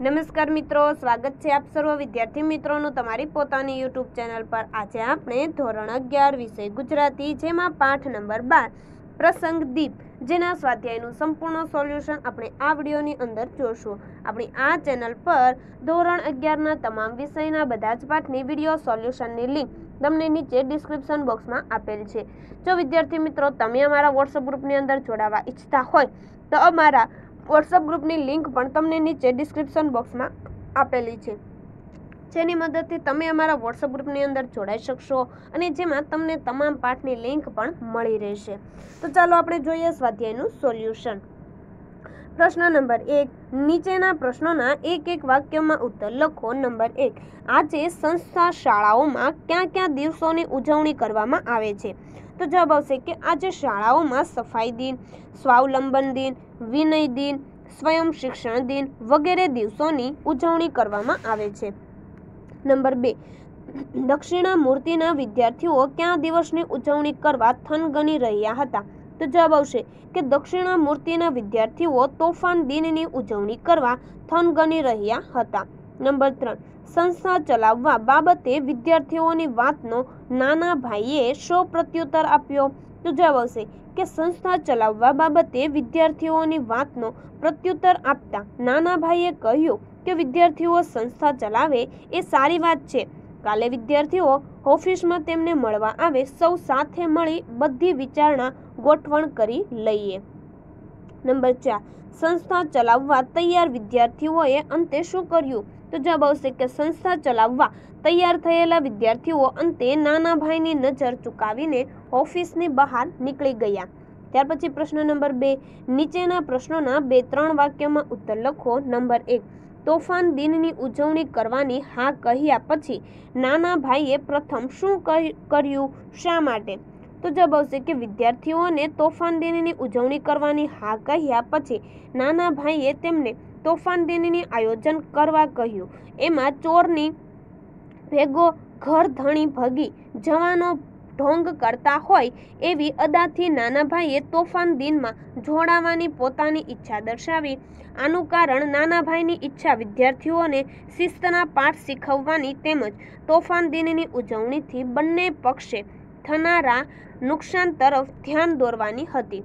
નમસ્કાર મિત્રો, સ્વાગત છે આપ સર્વ વિદ્યાર્થી મિત્રોનું તમારી પોતાની યુટ્યુબ ચેનલ પર. આજે આપણે ધોરણ અગિયાર વિષય ગુજરાતી, જેમાં પાઠ નંબર બાર, પ્રસંગ દીપ. જેના સ્વાધ્યાયનું સંપૂર્ણ સોલ્યુશન આપણે આ વિડીયોની અંદર જોશું. આપણી આ ચેનલ પર ધોરણ અગિયારના તમામ વિષયના બધા જ પાઠની વીડિયો, સોલ્યુશનની લિંક તમને નીચે ડિસ્ક્રિપ્શન બોક્સમાં આપેલ છે. જો વિદ્યાર્થી મિત્રો, તમે અમારા વોટ્સઅપ ગ્રુપની અંદર જોડાવા ઈચ્છતા હોય, તો અમારા વોટ્સઅપ ગ્રુપની લિંક પણ તમને નીચે ડિસ્ક્રિપ્શન બોક્સમાં આપેલી છે. જેની મદદથી તમે અમારા વોટ્સઅપ ગ્રુપની અંદર જોડાઈ શકશો અને જેમાં તમને તમામ પાઠની લિંક પણ મળી રહેશે. તો ચાલો આપણે જોઈએ સ્વાધ્યાયનું સોલ્યુશન. પ્રશ્ન નંબર એક, નીચેના પ્રશ્નોના એક એક વાક્યમાં ઉત્તર લખો. નંબર એક, આજે સંસ્થા શાળાઓમાં ક્યાં ક્યાં દિવસોની ઉજવણી કરવામાં આવે છે? તો જવાબ આવશે કે આજે શાળાઓમાં સફાઈ દિન, સ્વાવલંબન દિન, વિનય દિન, સ્વયં શિક્ષણ દિન વગેરે દિવસોની ઉજવણી કરવામાં આવે છે. નંબર બે દક્ષિણામૂર્તિના વિદ્યાર્થીઓ ક્યાં દિવસની ઉજવણી કરવા થનગની રહ્યા હતા? તો જવાબ આવશે કે દક્ષિણામૂર્તિના વિદ્યાર્થીઓ તોફાન દિનની ઉજવણી કરવા થનગની રહ્યા હતા. નંબર ત્રણ, સંસ્થા ચલાવવા બાબતે વિદ્યાર્થીઓની વાતનો નાના ભાઈએ શો પ્રત્યુત્તર આપ્યો. તો જવાબ આવશે કે સંસ્થા ચલાવવા બાબતે વિદ્યાર્થીઓની વાતનો પ્રત્યુત્તર આપતા નાના ભાઈએ કહ્યું કે વિદ્યાર્થીઓ સંસ્થા ચલાવે એ સારી વાત છે. કાલે વિદ્યાર્થીઓ ઓફિસમાં તેમને મળવા આવે સૌ સાથે મળી બધી વિચારણા ગોઠવણ કરી લઈએ. નંબર ચાર, સંસ્થા ચલાવવા તૈયાર વિદ્યાર્થીઓએ અંતે શું કર્યું? તો જવાબ આવશે કે સંસ્થા ચલાવવા તૈયાર થયેલા વિદ્યાર્થીઓ અંતે નાના ભાઈની નજર ચૂકાવીને ઓફિસની બહાર નીકળી ગયા. ત્યાર પછી પ્રશ્ન નંબર બે, નીચેના પ્રશ્નોના બે ત્રણ વાક્યમાં ઉત્તર લખો. નંબર એક, તોફાન દિનની ઉજવણી કરવાની હા કહ્યા પછી નાના ભાઈએ પ્રથમ શું કર્યું? શા માટે? તો જવાબ કે વિદ્યાર્થીઓને તોફાન દિનની ઉજવણી કરવાની હા કહ્યા પછી નાના ભાઈએ તેમને તોફાન દિનની આયોજન કરવા કહ્યું. એમાં ચોરની ભેગો ઘર ધણી ભગી જવાનો ઢોંગ કરતા હોય એવી અદાથી નાના ભાઈએ તોફાન દિનમાં જોડાવાની પોતાની ઈચ્છા દર્શાવી. આનું કારણ નાના ભાઈની ઈચ્છા વિદ્યાર્થીઓને શિસ્તના પાઠ શીખવવાની તેમજ તોફાન દિનની ઉજવણીથી બંને પક્ષે થનારા નુકસાન તરફ ધ્યાન દોરવાની હતી.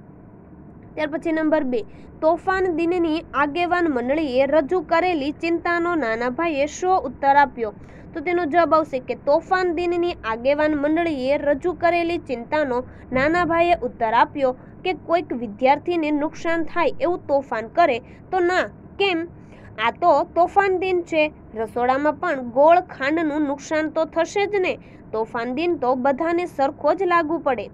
ત્યાર પછી નંબર બે, તોફાન દિનની આગેવાન મંડળીએ રજૂ કરેલી ચિંતાનો નાના ભાઈએ શો ઉત્તર આપ્યો? તો તેનો જવાબ આવશે કે તોફાન દિનની આગેવાન મંડળીએ રજૂ કરેલી ચિંતાનો નાના ભાઈએ ઉત્તર આપ્યો કે કોઈક વિદ્યાર્થીને નુકસાન થાય એવું તોફાન કરે તો ના, કેમ? આ તો તોફાન દિન છે. રસોડામાં પણ ગોળ ખાંડનું નુકસાન તો થશે જ ને. તોફાન દિન તો બધાને સરખો જ લાગુ પડે.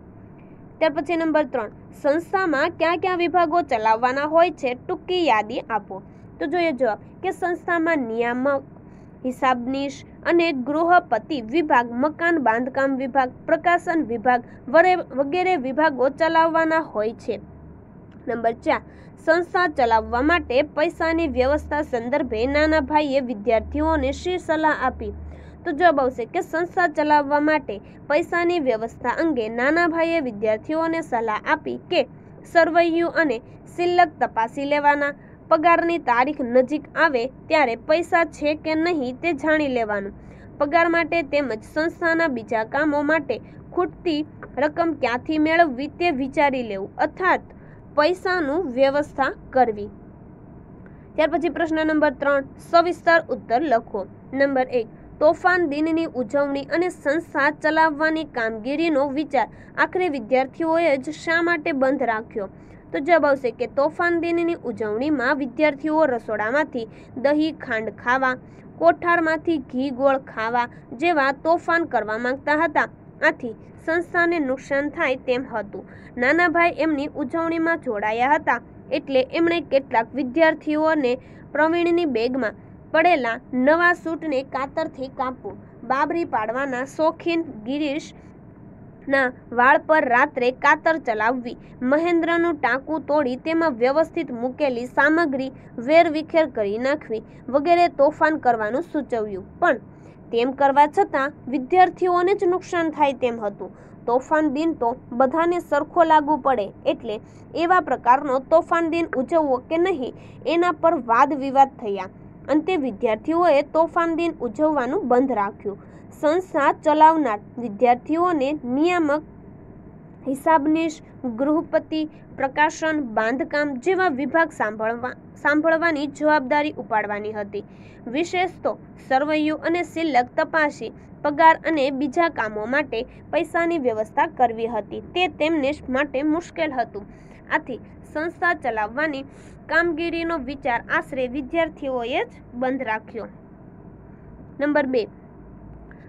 ત્યાર પછી નંબર ત્રણ, સંસ્થામાં ક્યાં ક્યાં વિભાગો ચલાવવાના હોય છે ટૂંકી યાદી આપો. તો જોઈએ જવાબ, કે સંસ્થામાં નિયામક, હિસાબનીશ અને ગૃહપતિ વિભાગ, મકાન બાંધકામ વિભાગ, પ્રકાશન વિભાગ વગેરે વિભાગો ચલાવવાના હોય છે. નંબર ચાર, સંસ્થા ચલાવવા માટે પૈસાની વ્યવસ્થા સંદર્ભે નાના ભાઈએ વિદ્યાર્થીઓને શી સલાહ આપી? તો જવાબ આવશે કે સંસ્થા ચલાવવા માટે પૈસાની વ્યવસ્થા અંગે નાના ભાઈએ વિદ્યાર્થીઓને સલાહ આપી કે સરવૈયું અને સિલ્લક તપાસી લેવાના. પગારની તારીખ નજીક આવે ત્યારે પૈસા છે કે નહીં તે જાણી લેવાનું. પગાર માટે તેમજ સંસ્થાના બીજા કામો માટે ખૂટતી રકમ ક્યાંથી મેળવવી તે વિચારી લેવું અર્થાત પૈસાનું વ્યવસ્થા કરવી. ત્યાર પછી પ્રશ્ન નંબર ત્રણ, સવિસ્તર ઉત્તર લખો. નંબર એક તોફાન, દિનની ઉજવણી અને સંસ્થા ચલાવવાની કામગીરીનો વિચાર આખરે વિદ્યાર્થીઓએ જ શા માટે બંધ રાખ્યો? તો જવાબ આવશે કે તોફાન, દિનની ઉજવણીમાં વિદ્યાર્થીઓ રસોડામાંથી દહીં, ખાંડ ખાવા, કોઠારમાંથી ઘી ગોળ ખાવા જેવા તોફાન કરવા માંગતા હતા. આથી સંસ્થાને નુકસાન થાય તેમ હતું. નાના ભાઈ એમની ઉજવણીમાં જોડાયા હતા. એટલે એમણે કેટલાક વિદ્યાર્થીઓને પ્રવીણની બેગમાં પડેલા નવા સૂટને કાતરથી કાપવું. બાબરી પાડવાના શોખીન ગિરીશ ના વાળ પર રાત્રે કાતર ચલાવવી. મહેન્દ્રનું ટાંકું તોડી તેમાં વ્યવસ્થિત મૂકેલી સામગ્રી વેરવિખેર કરી નાખવી વગેરે તોફાન કરવાનું સૂચવ્યું. પણ તેમ કરવા છતાં વિદ્યાર્થીઓને જ નુકસાન થાય તેમ હતું. તોફાન દિન તો બધાને સરખો લાગુ પડે એટલે એવા પ્રકારનો તોફાન દિન ઉજવવો કે નહીં એના પર વાદ વિવાદ થયા. અંતે વિદ્યાર્થીઓએ તોફાન દિન ઉજવવાનું બંધ રાખ્યું. સંસ્થા ચલાવનાર વિદ્યાર્થીઓને નિયામક, હિસાબનીશ, ગૃહપતિ, પ્રકાશન, બાંધકામ જેવા વિભાગ સાંભળવા સાંભળવાની જવાબદારી ઉપાડવાની હતી. વિશેષ તો સરવૈયું અને સિલક તપાસી, પગાર અને બીજા કામો માટે પૈસાની વ્યવસ્થા કરવી હતી. તે તેમને માટે મુશ્કેલ હતું. આથી સંસ્થા ચલાવવાની કામગીરીનો વિચાર આશરે વિદ્યાર્થીઓએ જ બંધ રાખ્યો. નંબર બે.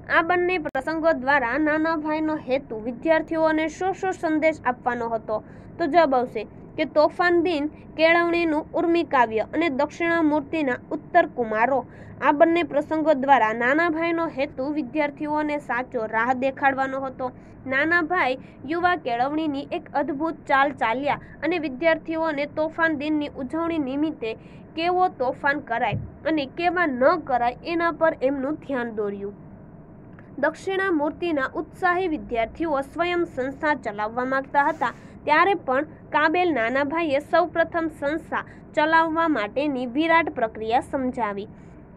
આ બંને પ્રસંગો દ્વારા નાના ભાઈનો હેતુ વિદ્યાર્થીઓને શું શું સંદેશ આપવાનો હતો? તો જવાબ આવશે કે તોફાન દિન કેળવણીનું ઉર્મી કાવ્ય અને દક્ષિણામૂર્તિના ઉત્તર કુમારો આ બંને પ્રસંગો દ્વારા નાના ભાઈનો હેતુ વિદ્યાર્થીઓને સાચો રાહ દેખાડવાનો હતો. નાના ભાઈ યુવા કેળવણીની એક અદ્ભુત ચાલ ચાલ્યા અને વિદ્યાર્થીઓને તોફાન દિનની ઉજવણી નિમિત્તે કેવો તોફાન કરાય અને કેવા ન કરાય એના પર એમનું ધ્યાન દોર્યું. દક્ષિણામૂર્તિના ઉત્સાહી વિદ્યાર્થીઓ સ્વયં સંસ્થા ચલાવવા માંગતા હતા. ત્યારે પણ કાબેલ નાનાભાઈએ સૌપ્રથમ સંસ્થા ચલાવવા માટેની વિરાટ પ્રક્રિયા સમજાવી.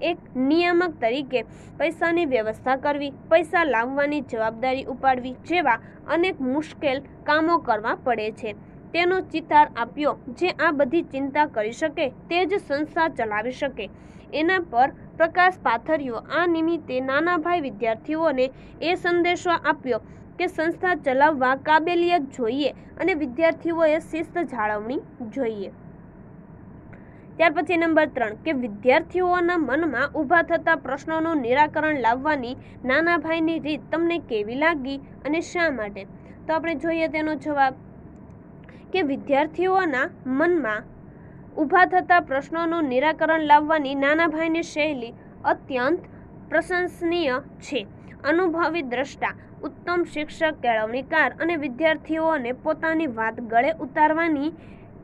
એક નિયામક તરીકે પૈસાની વ્યવસ્થા કરવી, પૈસા લાવવાની જવાબદારી ઉપાડવી જેવા અનેક મુશ્કેલ કામો કરવા પડે છે. તેનો ચિતાર આપ્યો, જે આ બધી ચિંતા કરી શકે, તે જ સંસ્થા ચલાવી શકે. એના પર પ્રકાશ પાથર્યો. આ નિમિત્તે નાનાભાઈ વિદ્યાર્થીઓને એ સંદેશો આપ્યો કે સંસ્થા ચલાવવા કાબેલિયત જોઈએ અને વિદ્યાર્થીઓએ શિસ્ત જાળવણી જોઈએ. ત્યાર પછી નંબર ત્રણ, કે વિદ્યાર્થીઓના મનમાં ઊભા થતા પ્રશ્નોનું નિરાકરણ લાવવાની નાનાભાઈની રીત તમને કેવી લાગી અને શા માટે? તો આપણે જોઈએ તેનો જવાબ, કે વિદ્યાર્થીઓના મનમાં ઊભા થતા પ્રશ્નોનું નિરાકરણ લાવવાની નાનાભાઈની શૈલી અત્યંત પ્રશંસનીય છે. અનુભવી દ્રષ્ટા, ઉત્તમ શિક્ષક, કેળવણીકાર અને વિદ્યાર્થીઓને પોતાની વાત ગળે ઉતારવાની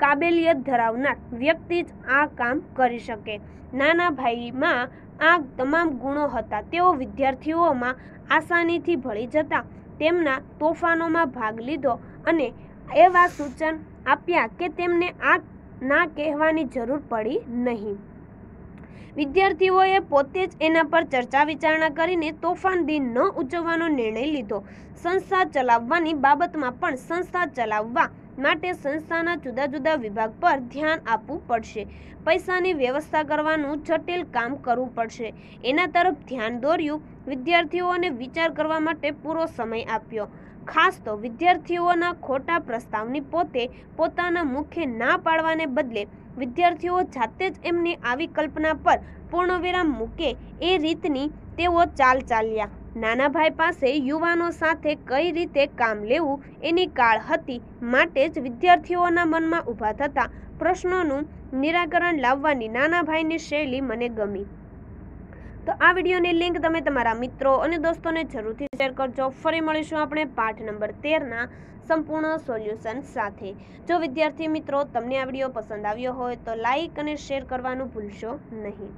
કાબેલિયત ધરાવનાર વ્યક્તિ જ આ કામ કરી શકે. નાના ભાઈમાં આ તમામ ગુણો હતા. તેઓ વિદ્યાર્થીઓમાં આસાનીથી ભળી જતા, તેમના તોફાનોમાં ભાગ લીધો અને એવા સૂચન આપ્યા કે તેમને આ ના કહેવાની જરૂર પડી નહીં. વિદ્યાર્થીઓએ પોતે જ એના પર ચર્ચા વિચારણા કરીને તોફાન દિન ન ઉજવવાનો નિર્ણય લીધો. સંસ્થા ચલાવવાની બાબતમાં પણ સંસ્થા ચલાવવા માટે સંસ્થાના જુદા જુદા વિભાગ પર ધ્યાન આપવું પડશે. પૈસાની વ્યવસ્થા કરવાનું જટિલ કામ કરવું પડશે. એના તરફ ધ્યાન દોર્યું. વિદ્યાર્થીઓને વિચાર કરવા માટે પૂરો સમય આપ્યો. ખાસ તો વિદ્યાર્થીઓના ખોટા પ્રસ્તાવની પોતે પોતાના મુખે ના પાડવાને બદલે વિદ્યાર્થીઓ જાતે જ એમની આવી કલ્પના પર પૂર્ણવિરામ મૂકે એ રીતની તેઓ ચાલ ચાલ્યા. નાનાભાઈ પાસે યુવાનો સાથે કઈ રીતે કામ લેવું એની કાળ હતી માટે જ વિદ્યાર્થીઓના મનમાં ઊભા થતા પ્રશ્નોનું નિરાકરણ લાવવાની નાનાભાઈની શૈલી મને ગમી. તો આ વિડીયોની લિંક તમે તમારા મિત્રો અને દોસ્તોને જરૂરથી શેર કરજો. ફરી મળીશું આપણે પાઠ નંબર તેરના સંપૂર્ણ સોલ્યુશન સાથે. જો વિદ્યાર્થી મિત્રો તમને આ વીડિયો પસંદ આવ્યો હોય તો લાઇક અને શેર કરવાનું ભૂલશો નહીં.